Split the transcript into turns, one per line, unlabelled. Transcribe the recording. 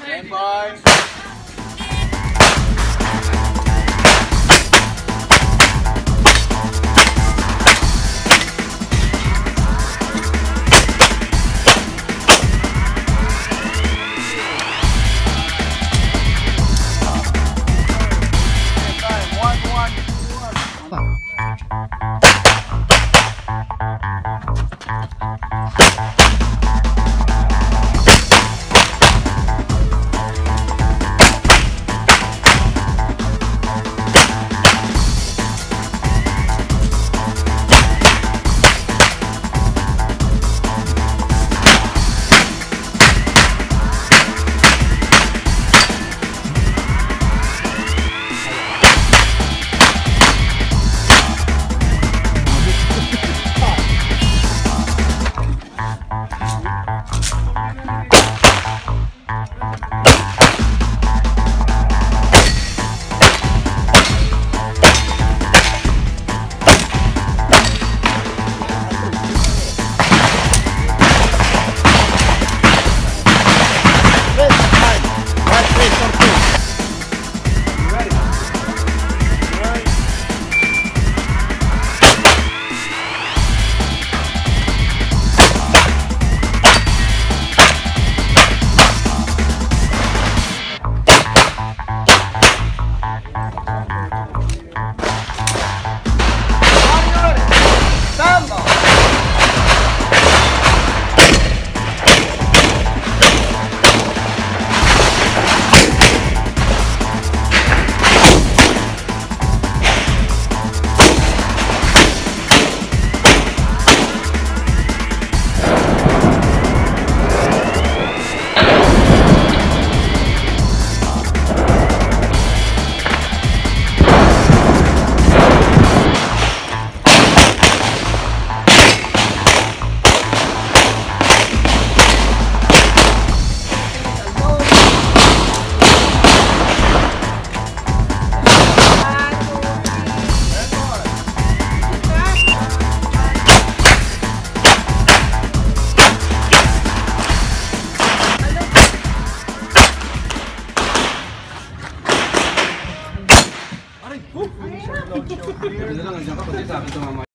Stand by.
Ano lang, nandiyan ka pati sa akin tumama